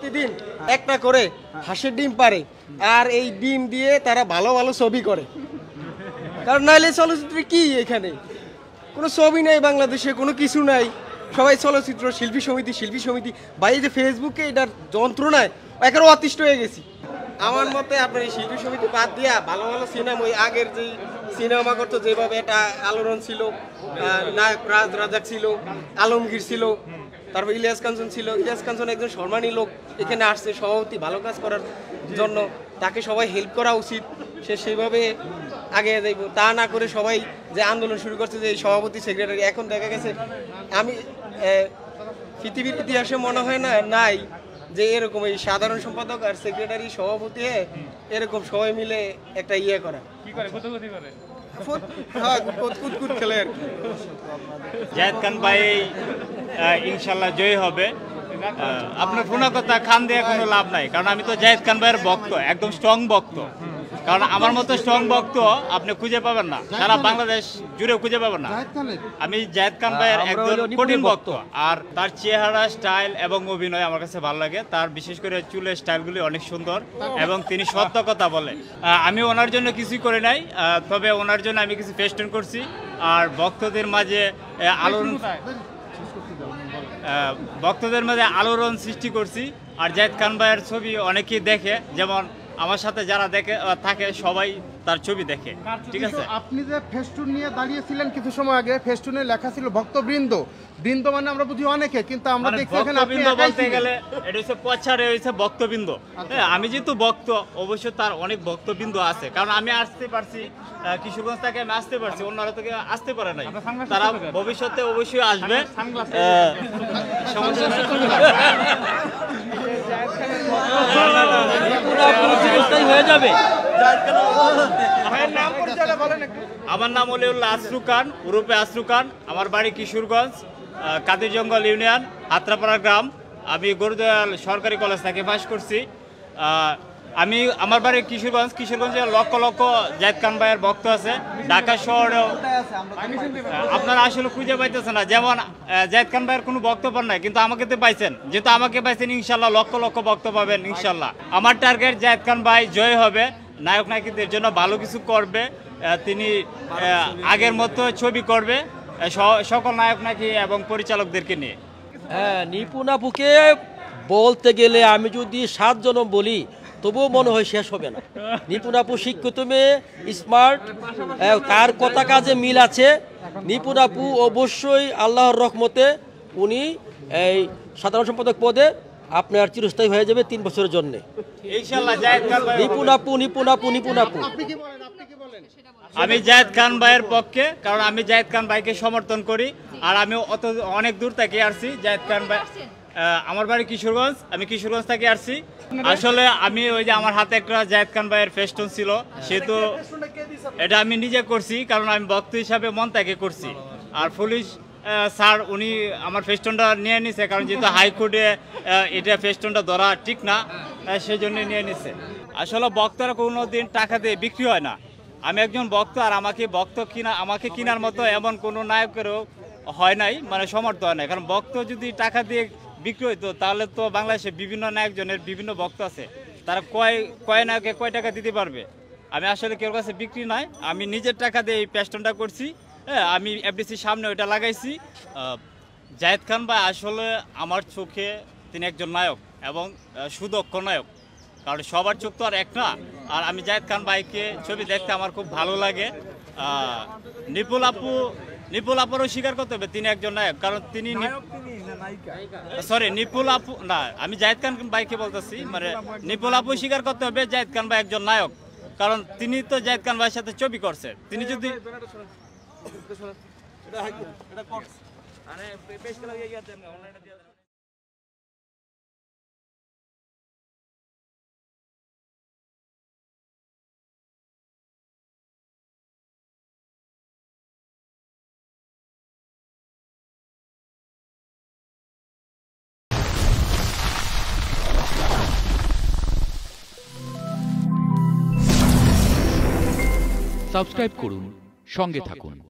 প্রতিদিন একটা করে হাঁসের ডিম পারে আর এই ডিম দিয়ে তারা ভালো ভালো ছবি করে। কারণ নাইলে চলচ্চিত্র কি এখানে? কোনো ছবি নাই বাংলাদেশে, কোনো কিছু নাই। সবাই চলচ্চিত্র, শিল্পী সমিতি শিল্পী সমিতি ভাই এই যে ফেসবুকে এটার যন্ত্রণায় একেবারে অতিষ্ঠ হয়ে গেছি। আমার মতে আপনার এই শিল্পী সমিতি বাদ দিয়া ভালো ভালো সিনেমা, ওই আগের যে সিনেমা করতো, যেভাবে এটা আলোড়ন ছিল নায়ক রাজ রাজাক ছিল, আলমগীর ছিল তারপর ইলিয়াস কাঞ্চন ছিল। ইলিয়াস কাঞ্চন একজন সম্মানী লোক, এখানে আসছে, সভাপতি, ভালো কাজ করার জন্য। তাকে সবাই হেল্প করা উচিত। সে সেইভাবে আগে যাইব। তা না করে সবাই যে আন্দোলন শুরু করছে যে সভাপতি সেক্রেটারি এখন দেখা গেছে আমি পৃথিবীর ইতিহাসে মনে হয় না, নাই। যে এরকম এই সাধারণ সম্পাদক আর সেক্রেটারি সভাপতি হয়ে এরকম সবাই মিলে একটা ইয়ে করা। কি করে? কতক্ষতি করে? ফুট- হ্যাঁ, কুত কুত কুত খেলে আর কি। জায়েদ খান ভাই ইনশাল্লাহ জয়ী হবে। আপনার ফোনা কথা খান দিয়ে কোনো লাভ নাই কারণ আমি তো জায়দ খান ভাইয়ের ভক্ত একদম স্ট্রং ভক্ত। কারণ আমার মতো স্ট্রং ভক্ত আপনি খুঁজে পাবেন না। সারা বাংলাদেশ জুড়ে খুঁজে পাবেন না। আমি জায়েদ খান ভাইয়ের একজন কঠিন ভক্ত। আর তার চেহারা স্টাইল এবং অভিনয় আমার কাছে ভালো লাগে। তার বিশেষ করে চুলের স্টাইলগুলি অনেক সুন্দর এবং তিনি সত্য কথা বলে। আমি ওনার জন্য কিছুই করে নাই। তবে ওনার জন্য আমি কিছু ফেস্টন করছি। আর ভক্তদের মাঝে আলোড়ন ভক্তদের মাঝে আলোড়ন সৃষ্টি করছি। আর জায়েদ খান ভাইয়ের ছবি অনেকেই দেখে। যেমন আমার সাথে যারা দেখে থাকে সবাই তার ছবি দেখে। ঠিক আছে? আপনি যে ফেস্টুন নিয়ে দাঁড়িয়েছিলেন কিছু সময় আগে ফেস্টুনে লেখা ছিল ভক্তবৃন্দ। বৃন্দ মানে আমরা বুঝি অনেকে কিন্তু আমরা দেখছি এখানে আপনি বলতে গেলে এটা হচ্ছে পছাড়ে হচ্ছে ভক্তবৃন্দ। হ্যাঁ আমি যেহেতু ভক্ত অবশ্যই তার অনেক ভক্তবৃন্দ আছে। কারণ আমি আসতে পারছি কিশোরগঞ্জ থেকে আমি আসতে পারছি অন্যরা থেকে আসতে পারে নাই। তারা ভবিষ্যতে অবশ্যই আসবে। সমস্যা। হয়ে যাবে আমার নাম হলে আশ্রু খান, উরুপে আশ্রু খান। আমার বাড়ি কিশোরগঞ্জ কাতি জঙ্গল ইউনিয়ন, হাত্রাপাড়া গ্রাম। আমি গরুদয়াল সরকারি কলেজ থেকে পাশ করছি। আমি আমার বাড়ি কিশোরগঞ্জ, কিশোরগঞ্জে লক্ষ লক্ষ জায়দ খান ভাইয়ের ভক্ত আছে। ঢাকা শহরেও আপনারা আসলে খুঁজে পাইতেছেন না। যেমন জায়দ খান ভাইয়ের কোনো বক্তব্য নাই, কিন্তু আমাকে তো পাইছেন। যেহেতু আমাকে পাইছেন ইনশাল্লাহ লক্ষ লক্ষ বক্তব্য পাবেন ইনশাল্লাহ আমার টার্গেট জায়দ খান ভাই জয় হবে। নায়ক নায়িকাদের জন্য ভালো কিছু করবে। তিনি আগের মতো ছবি করবে সকল নায়ক নাকি এবং পরিচালকদেরকে নিয়ে। হ্যাঁ নিপুণ আপুকে বলতে গেলে আমি যদি সাতজন বলি তবুও মনে হয় শেষ হবে না। নিপুণ আপু শিক্ষিত মেয়ে স্মার্ট তার কথা কাজে মিল আছে? নিপুণ আপু অবশ্যই আল্লাহর রহমতে উনি এই সাধারণ সম্পাদক পদে আপনার চিরস্থায়ী হয়ে যাবে তিন বছরের জন্য। ইনশাল্লাহ জায়েদ খান ভাই নিপুণ আপু নিপুণ আপু নিপুণ আপু। আপনি কি বলেন আপনি কি বলেন? আমি জায়েদ খান ভাইয়ের পক্ষে কারণ আমি জায়েদ খান ভাইকে সমর্থন করি আর আমি অত অনেক দূর থেকে আসছি জায়েদ খান ভাই আমার বাড়ি কিশোরগঞ্জ আমি কিশোরগঞ্জ থেকে আসছি। আসলে আমি ওই যে আমার হাতে একটা জায়েদ খান ভাইয়ের ফেস্টন ছিল সেহেতু এটা আমি নিজে করছি কারণ আমি ভক্ত হিসাবে মন থেকে করছি। আর পুলিশ স্যার উনি আমার ফেস্টনটা নিয়ে নিছে কারণ যেহেতু হাইকোর্টে এটা ফেস্টনটা ধরা ঠিক না সেই জন্য নিয়ে নিছে। আসলে ভক্তরা কোনো দিন টাকা দিয়ে বিক্রি হয় না। আমি একজন বক্ত আর আমাকে বক্ত কিনা আমাকে কেনার মতো এমন কোনো নায়কেরও হয় নাই মানে সমর্থ হয় নাই। কারণ বক্ত যদি টাকা দিয়ে বিক্রি হইতো তাহলে তো বাংলাদেশে বিভিন্ন নায়কজনের বিভিন্ন ভক্ত আছে। তারা কয় কয় নায়কে কয় টাকা দিতে পারবে? আমি আসলে কেউ কাছে বিক্রি নাই, আমি নিজের টাকা দিয়ে এই পেস্টনটা করছি। হ্যাঁ আমি এফডিসির সামনে ওইটা লাগাইছি। জায়েদ খান ভাই আসলে আমার চোখে তিনি একজন নায়ক এবং সুদক্ষ নায়ক। কারণ সবার চোখ তো আর এক না। আর আমি জায়েদ খান ভাইকে ছবি দেখতে আমার খুব ভালো লাগে। নিপুল আপু, নিপুল আপুরও স্বীকার করতে হবে, তিনি একজন নায়ক। কারণ তিনি সরি নিপুল আপু না আমি জায়েদ খান ভাইকে বলতেছি মানে নিপুল আপু স্বীকার করতে হবে জায়েদ খান ভাই একজন নায়ক। কারণ তিনি তো জায়েদ খান ভাইয়ের সাথে ছবি করছে। তিনি যদি সাবস্ক্রাইব করুন সঙ্গে থাকুন।